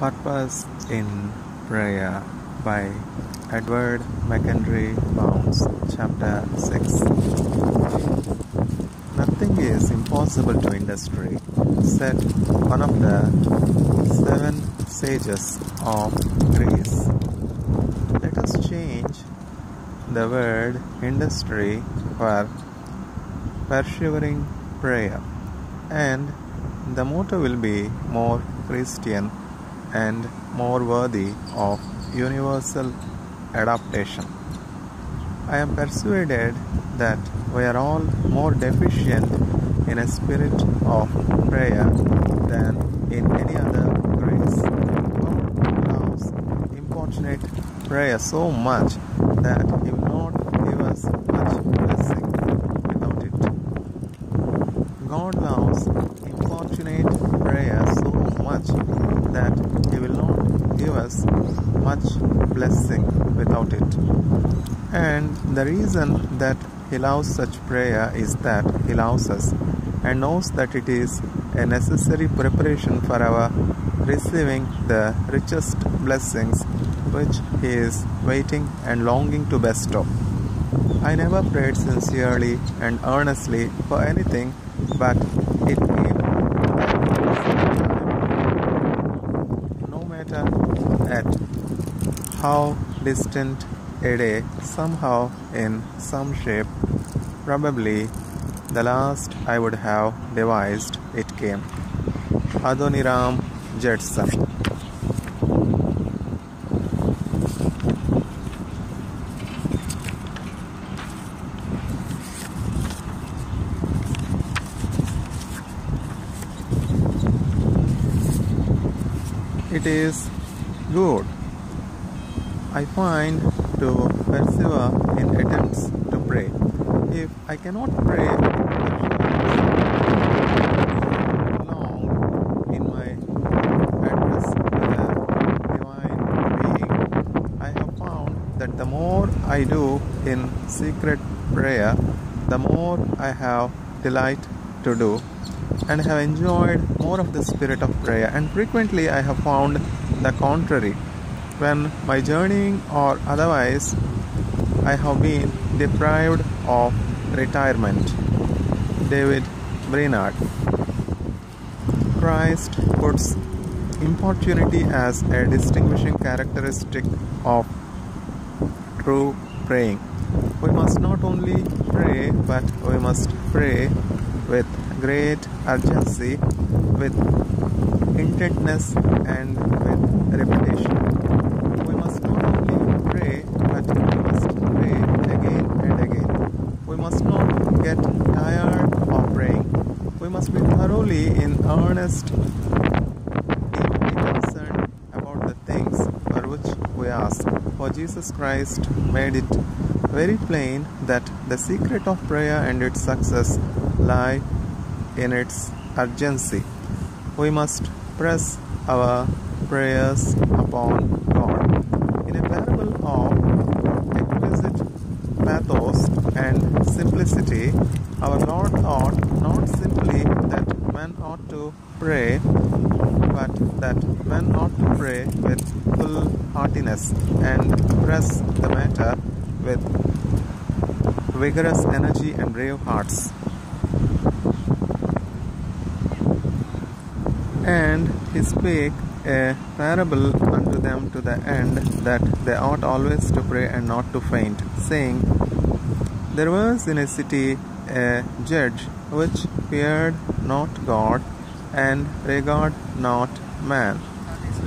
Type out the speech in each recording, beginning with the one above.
Purpose in Prayer by Edward McHenry Bounds, Chapter 6. Nothing is impossible to industry, said one of the seven sages of Greece. Let us change the word industry for persevering prayer, and the motto will be more Christian and more worthy of universal adaptation. I am persuaded that we are all more deficient in a spirit of prayer than in any other grace. God loves importunate prayer so much that He will not give us much blessing without it. God loves importunate prayer so much that He will not give us much blessing without it. And the reason that He loves such prayer is that He loves us and knows that it is a necessary preparation for our receiving the richest blessings which He is waiting and longing to bestow. I never prayed sincerely and earnestly for anything, but it came no matter at how distant it is somehow in some shape, probably the last I would have devised, it came. Adoniram Judson. It is good. I find to persevere in attempts to pray. If I cannot pray long in my address with a divine being, I have found that the more I do in secret prayer, the more I have delight to do and have enjoyed more of the spirit of prayer and frequently I have found the contrary when my journeying or otherwise I have been deprived of retirement. David Brainerd Christ puts importunity as a distinguishing characteristic of true praying. We must not only pray, but we must pray with great urgency, with intentness, and with repetition. We must not only pray, but we must pray again and again. We must not get tired of praying. We must be thoroughly in earnest, deeply concerned about the things for which we ask. For Jesus Christ made it very plain that the secret of prayer and its success lie in its urgency. We must press our prayers upon God. In a parable of exquisite pathos and simplicity, our Lord taught not simply that men ought to pray, but that men ought to pray with full heartiness and the matter with vigorous energy and brave hearts. And he spake a parable unto them to the end that they ought always to pray and not to faint, saying, There was in a city a judge which feared not God and regard not man.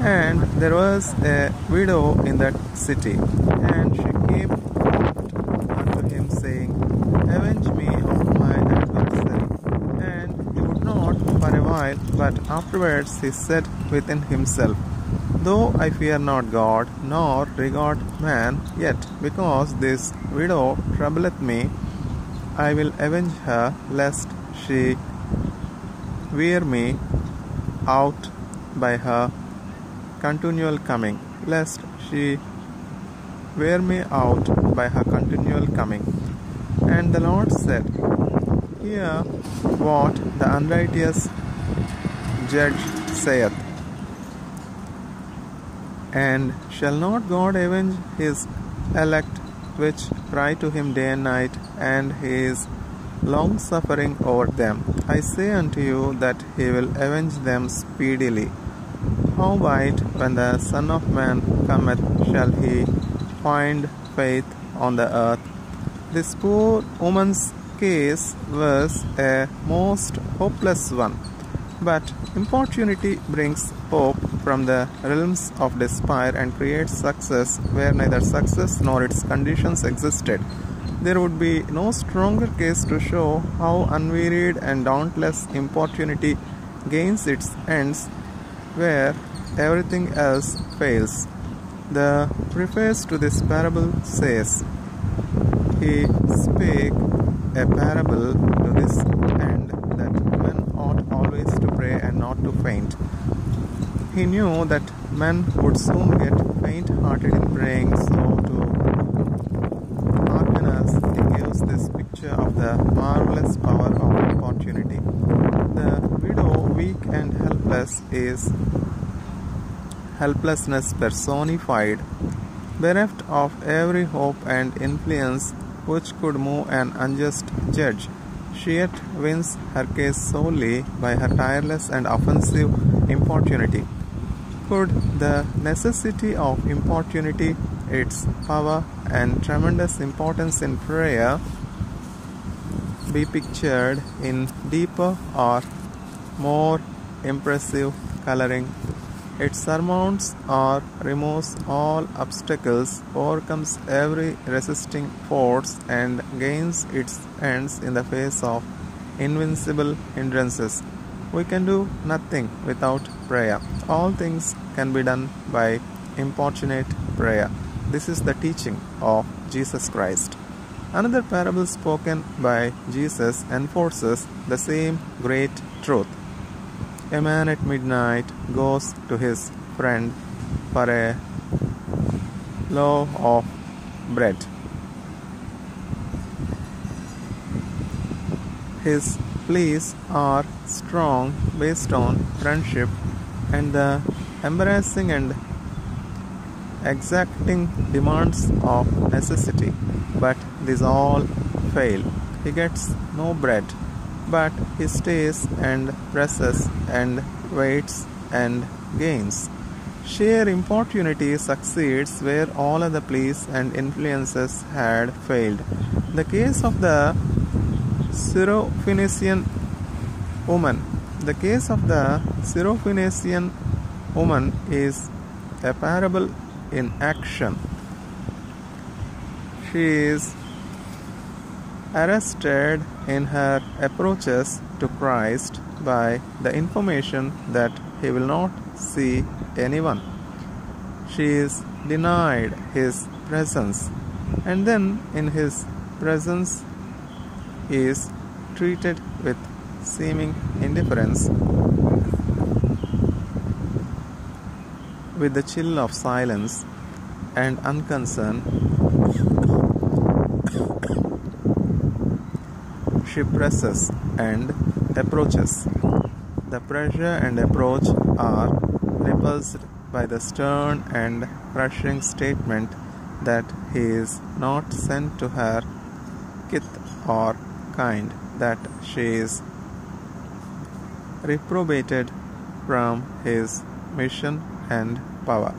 And there was a widow in that city, and she came unto him, saying, Avenge me of my adversary. And he would not for a while, but afterwards he said within himself, Though I fear not God, nor regard man, yet because this widow troubleth me, I will avenge her, lest she wear me out by her continual coming, lest she wear me out by her continual coming. And the Lord said, Hear what the unrighteous judge saith. And shall not God avenge his elect which cry to him day and night, and he is long suffering over them? I say unto you that he will avenge them speedily. Howbeit, when the Son of Man cometh, shall he find faith on the earth? This poor woman's case was a most hopeless one. But importunity brings hope from the realms of despair and creates success where neither success nor its conditions existed. There would be no stronger case to show how unwearied and dauntless importunity gains its ends where everything else fails. The preface to this parable says, He spake a parable to this end that men ought always to pray and not to faint. He knew that men would soon get faint hearted in praying, so to hearten us, he gives this picture of the marvelous power of opportunity. The widow, weak and helpless, is helplessness personified, bereft of every hope and influence which could move an unjust judge. She yet wins her case solely by her tireless and offensive importunity. Could the necessity of importunity, its power and tremendous importance in prayer, be pictured in deeper or more impressive coloring it surmounts or removes all obstacles, overcomes every resisting force, and gains its ends in the face of invincible hindrances. We can do nothing without prayer. All things can be done by importunate prayer. This is the teaching of Jesus Christ. Another parable spoken by Jesus enforces the same great truth. A man at midnight goes to his friend for a loaf of bread. His pleas are strong based on friendship and the embarrassing and exacting demands of necessity, but these all fail. He gets no bread but he stays and presses and waits and gains. Sheer importunity succeeds where all other pleas and influences had failed. The case of the Syrophoenician woman. The case of the Syrophoenician woman is a parable in action. She is arrested in her approaches to Christ by the information that he will not see anyone. She is denied his presence, and then in his presence is treated with seeming indifference, with the chill of silence and unconcern she presses and approaches. The pressure and approach are repulsed by the stern and crushing statement that he is not sent to her kith or kind, that she is reprobated from his mission and power.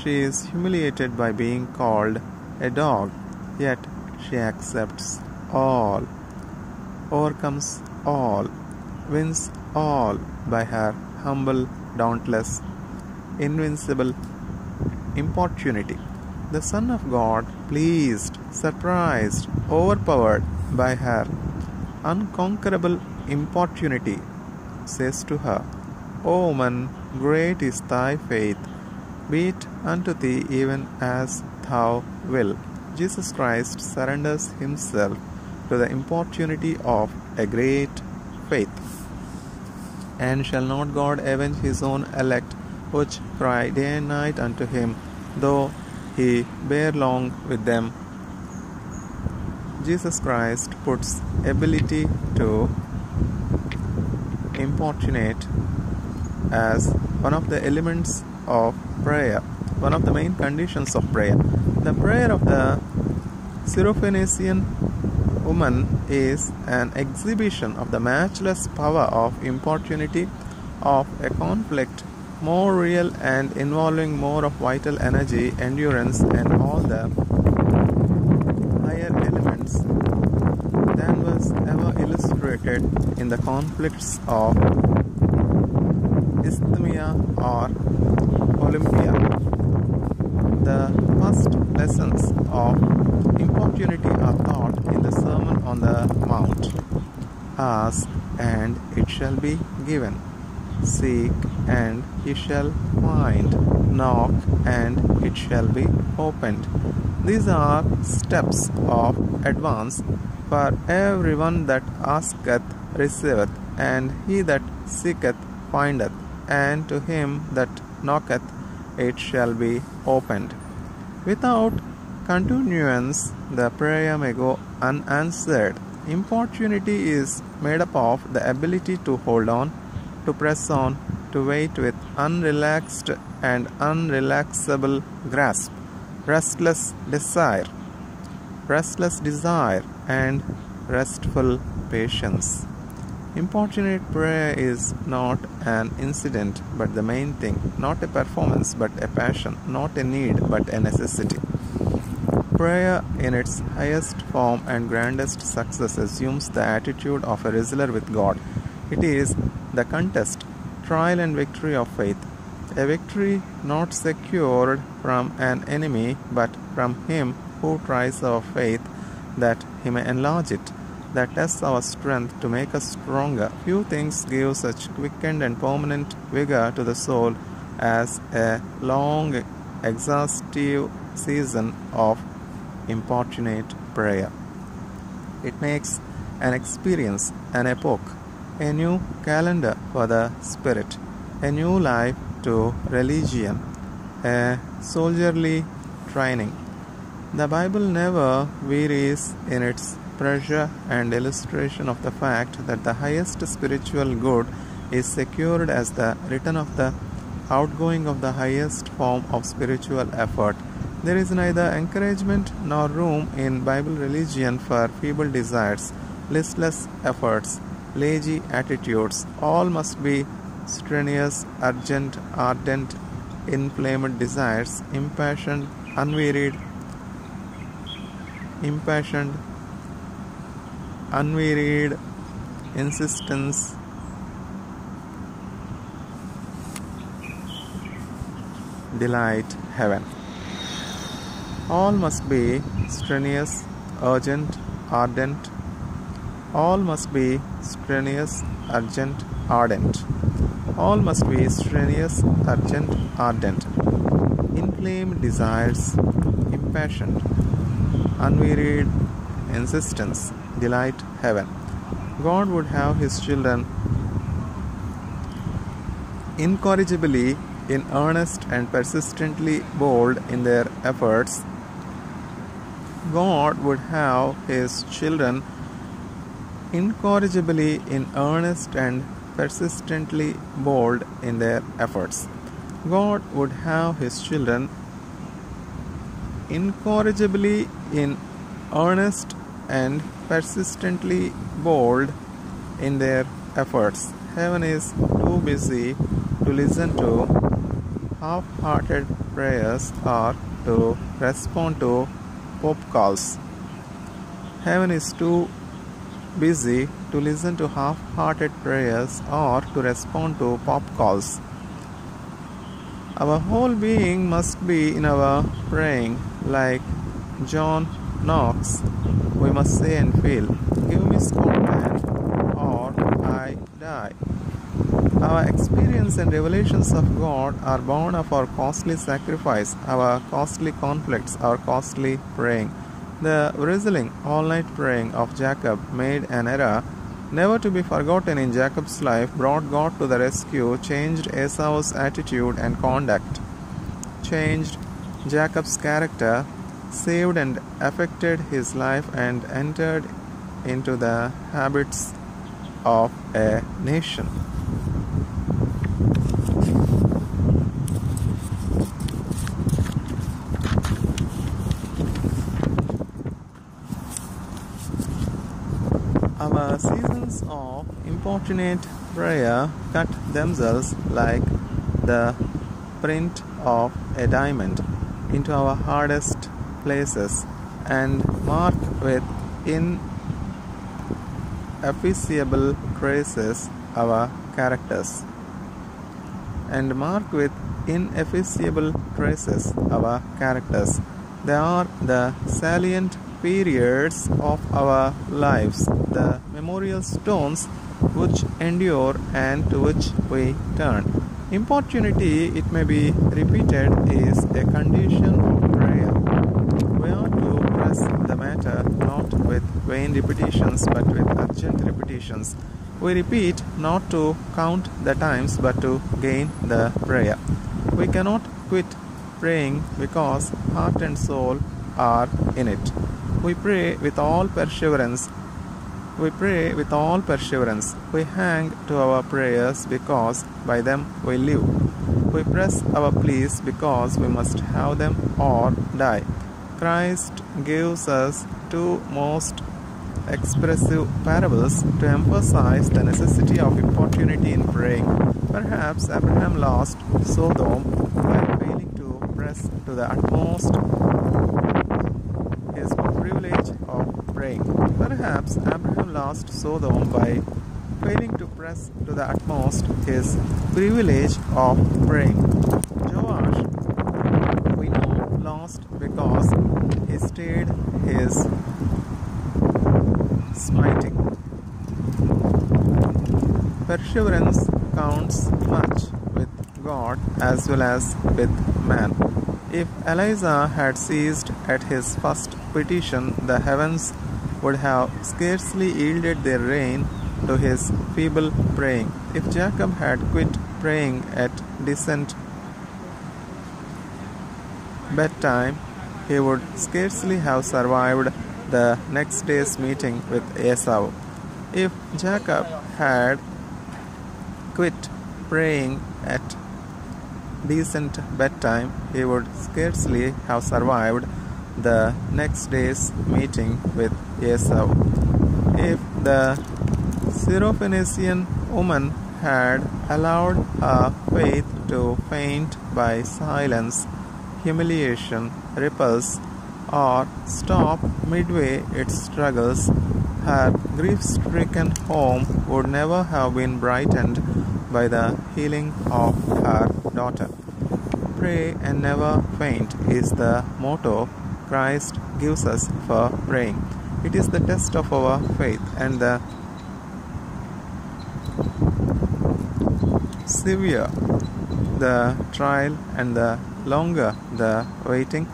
She is humiliated by being called a dog, yet she accepts all overcomes all, wins all by her humble, dauntless, invincible importunity. The Son of God, pleased, surprised, overpowered by her unconquerable importunity, says to her, O woman, great is thy faith, be it unto thee even as thou wilt. Jesus Christ surrenders himself to the importunity of a great faith. And shall not God avenge his own elect, which cry day and night unto him, though he bear long with them? Jesus Christ puts ability to importunate as one of the elements of prayer, one of the main conditions of prayer. The prayer of the Syrophoenician woman is an exhibition of the matchless power of importunity of a conflict more real and involving more of vital energy, endurance, and all the higher elements than was ever illustrated in the conflicts of Isthmia or Olympia. The first lessons of importunity are taught in the Sermon on the Mount. Ask, and it shall be given. Seek, and ye shall find. Knock, and it shall be opened. These are steps of advance for everyone that asketh receiveth, and he that seeketh findeth, and to him that knocketh it shall be opened. Without continuance, the prayer may go unanswered. Importunity is made up of the ability to hold on, to press on, to wait with unrelaxed and unrelaxable grasp, restless desire, restless desire, and restful patience. Importunate prayer is not an incident but the main thing, not a performance but a passion, not a need but a necessity. Prayer, in its highest form and grandest success, assumes the attitude of a wrestler with God. It is the contest, trial, and victory of faith. A victory not secured from an enemy, but from him who tries our faith, that he may enlarge it, that tests our strength to make us stronger. Few things give such quickened and permanent vigor to the soul as a long, exhaustive season of importunate prayer. It makes an experience, an epoch, a new calendar for the spirit, a new life to religion, a soldierly training. The Bible never wearies in its pressure and illustration of the fact that the highest spiritual good is secured as the return of the outgoing of the highest form of spiritual effort there is neither encouragement nor room in Bible religion for feeble desires, listless efforts, lazy attitudes. All must be strenuous, urgent, ardent, inflamed desires, impassioned, unwearied, impassioned, unwearied insistence. Delight heaven. All must be strenuous, urgent, ardent. All must be strenuous, urgent, ardent. All must be strenuous, urgent, ardent. Inflamed desires, impassioned, unwearied insistence, delight heaven. God would have His children incorrigibly in earnest and persistently bold in their efforts God would have His children incorrigibly in earnest and persistently bold in their efforts. God would have His children incorrigibly in earnest and persistently bold in their efforts. Heaven is too busy to listen to half hearted prayers or to respond to pop calls. Heaven is too busy to listen to half hearted prayers or to respond to pop calls. Our whole being must be in our praying, like John Knox. We must say and feel, Give me Scotland, or I die. Our experience and revelations of God are born of our costly sacrifice, our costly conflicts, our costly praying. The wrestling, all night praying of Jacob made an era never to be forgotten in Jacob's life, brought God to the rescue, changed Esau's attitude and conduct, changed Jacob's character, saved and affected his life, and entered into the habits of a nation. The seasons of importunate prayer cut themselves like the print of a diamond into our hardest places and mark with ineffaceable traces our characters. And mark with ineffaceable traces our characters. They are the salient periods of our lives, the memorial stones which endure and to which we turn. Importunity, it may be repeated, is a condition of prayer. We are to press the matter not with vain repetitions but with urgent repetitions. We repeat not to count the times but to gain the prayer. We cannot quit praying because heart and soul are in it. We pray with all perseverance. We pray with all perseverance. We hang to our prayers because by them we live. We press our pleas because we must have them or die. Christ gives us two most expressive parables to emphasize the necessity of importunity in praying. Perhaps Abraham lost Sodom by failing to press to the utmost his privilege of praying. Perhaps Abraham lost Sodom by failing to press to the utmost his privilege of praying. Joash, we know, lost because he stayed his smiting. Perseverance counts much with God as well as with man. If Elijah had ceased at his first petition, the heavens would have scarcely yielded their rain to his feeble praying. If Jacob had quit praying at decent bedtime, he would scarcely have survived the next day's meeting with Esau. If Jacob had quit praying at decent bedtime, he would scarcely have survived the next day's meeting with Esau. If the Syrophoenician woman had allowed her faith to faint by silence, humiliation, repulse, or stop midway its struggles, her grief stricken home would never have been brightened by the healing of her daughter. Pray and never faint is the motto Christ gives us for praying. It is the test of our faith and the severe the trial and the longer the waiting,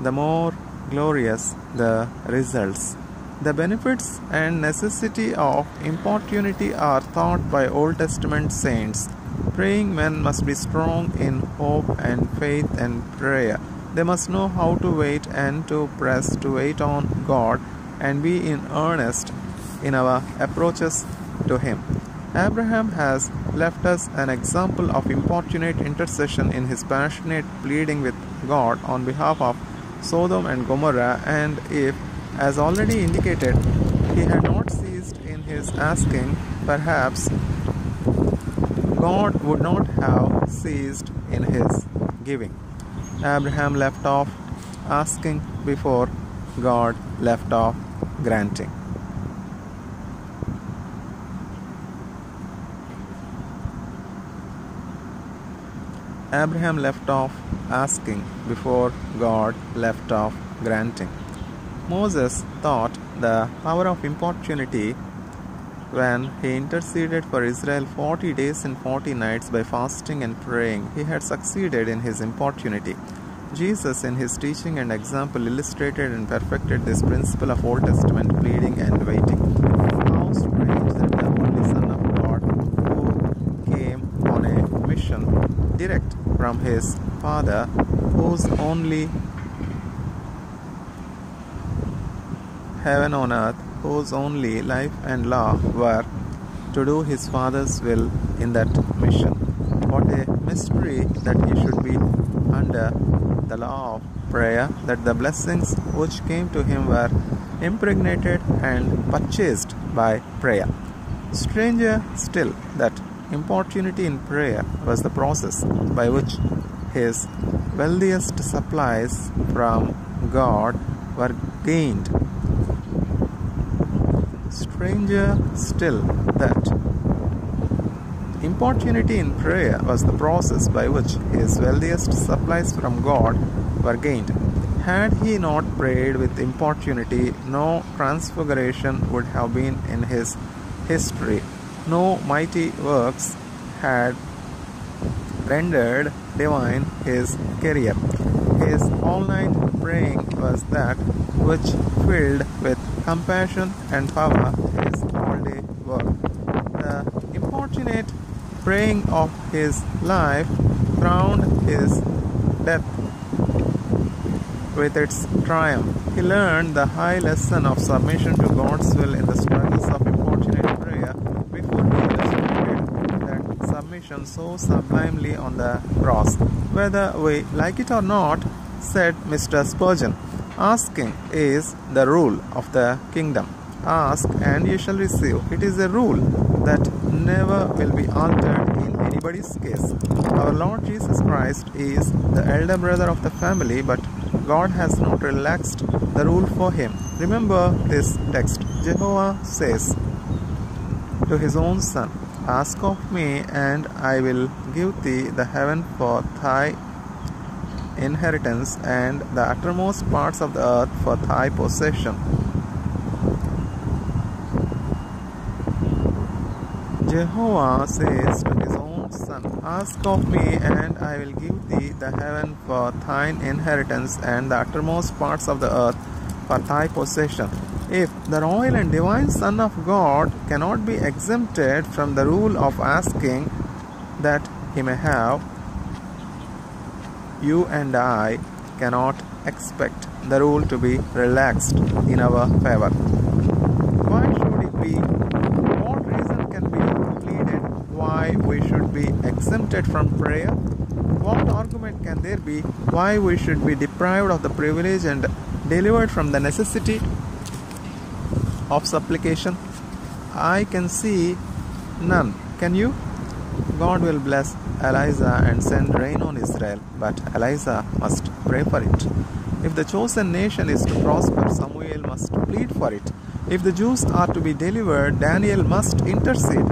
the more glorious the results. The benefits and necessity of importunity are taught by Old Testament saints. Praying men must be strong in hope and faith and prayer. They must know how to wait and to press to wait on God and be in earnest in our approaches to Him. Abraham has left us an example of importunate intercession in his passionate pleading with God on behalf of Sodom and Gomorrah, and if, as already indicated, he had not ceased in his asking, perhaps God would not have ceased in his giving. Abraham left off asking before God left off granting. Abraham left off asking before God left off granting. Moses thought the power of importunity when he interceded for Israel 40 days and 40 nights by fasting and praying. He had succeeded in his importunity. Jesus, in his teaching and example, illustrated and perfected this principle of Old Testament pleading and waiting. How strange that the only Son of God who came on a mission direct from his Father, whose only heaven on earth, whose only life and law were to do his Father's will in that mission. What a mystery that he should be under the law of prayer, that the blessings which came to him were impregnated and purchased by prayer. Stranger still that importunity in prayer was the process by which his wealthiest supplies from God were gained. Stranger still that importunity in prayer was the process by which his wealthiest supplies from God were gained. Had he not prayed with importunity, no transfiguration would have been in his history. No mighty works had rendered divine his career. His all night praying was that which filled with compassion and power his all day work. The importunate praying of his life crowned his death with its triumph. He learned the high lesson of submission to God's will in the struggles of importunate prayer before he illustrated that submission so sublimely on the cross. Whether we like it or not, said Mr. Spurgeon, asking is the rule of the kingdom. Ask and you shall receive. It is a rule that never will be altered in anybody's case. Our Lord Jesus Christ is the elder brother of the family, but God has not relaxed the rule for him. Remember this text. Jehovah says to his own son, Ask of me, and I will give thee the heaven for thy inheritance, and the uttermost parts of the earth for thy possession. Jehovah says to his own son, Ask of me, and I will give thee the heaven for thine inheritance, and the uttermost parts of the earth for thy possession. If the royal and divine Son of God cannot be exempted from the rule of asking that he may have, you and I cannot expect the rule to be relaxed in our favor. Why should it be What reason can be pleaded why we should be exempted from prayer? What argument can there be why we should be deprived of the privilege and delivered from the necessity of supplication? I can see none. Can you? God will bless Elijah and send rain Israel, but Elijah must pray for it. If the chosen nation is to prosper, Samuel must plead for it. If the Jews are to be delivered, Daniel must intercede.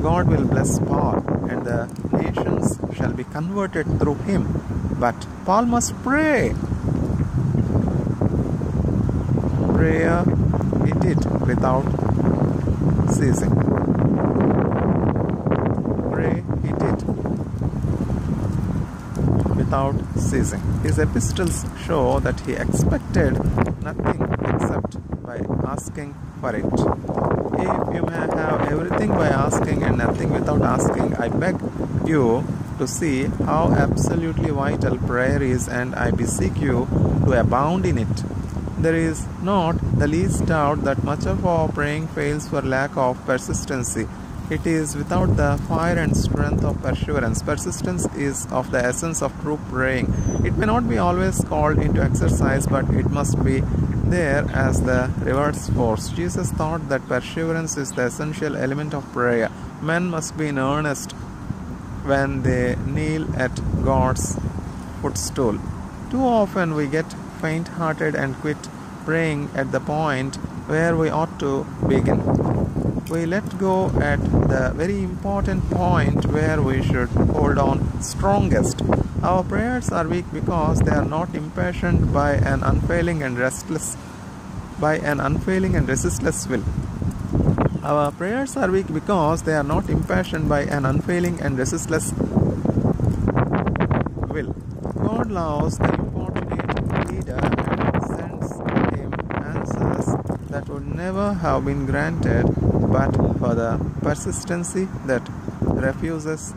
God will bless Paul, and the nations shall be converted through him. But Paul must pray. Prayer he did without ceasing. Pray he did without ceasing. His epistles show that he expected nothing except by asking for it. If you may have everything by asking and nothing without asking, I beg you to see how absolutely vital prayer is, and I beseech you to abound in it. There is not the least doubt that much of our praying fails for lack of persistency. It is without the fire and strength of perseverance. Persistence is of the essence of true praying. It may not be always called into exercise, but it must be there as the reverse force. Jesus thought that perseverance is the essential element of prayer. Men must be in earnest when they kneel at God's footstool. Too often we get faint hearted and quit praying at the point where we ought to begin. We let go at the very important point where we should hold on strongest. Our prayers are weak because they are not impassioned by an unfailing and restless by an unfailing and resistless will. Our prayers are weak because they are not impassioned by an unfailing and resistless will. God loves the importunate leader and sends him answers that never have been granted but for the persistency that refuses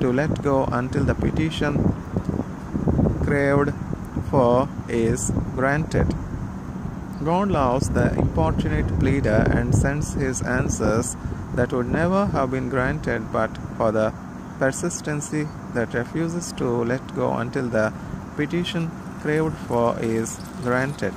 to let go until the petition craved for is granted. God loves the importunate pleader and sends his answers that would never have been granted but for the persistency that refuses to let go until the petition craved for is granted.